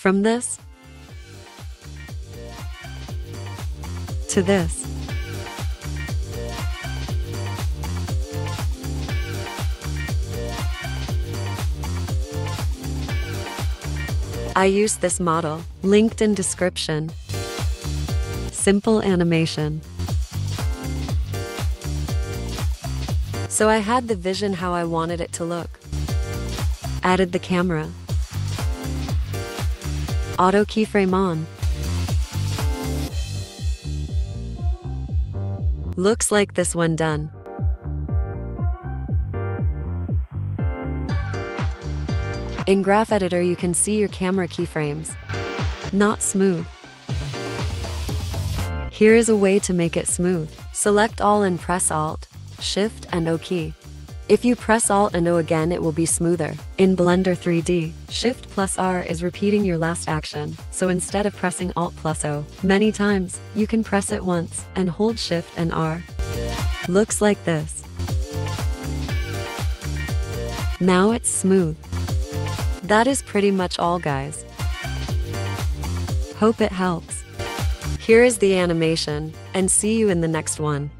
From this to this. I use this model, linked in description. Simple animation. So I had the vision how I wanted it to look. Added the camera. Auto keyframe on. Looks like this one done. In Graph Editor you can see your camera keyframes. Not smooth. Here is a way to make it smooth. Select all and press Alt, Shift and O key. If you press Alt and O again it will be smoother. In Blender 3D, Shift plus R is repeating your last action, so instead of pressing Alt plus O many times, you can press it once and hold Shift and R. Looks like this. Now it's smooth. That is pretty much all guys. Hope it helps. Here is the animation, and see you in the next one.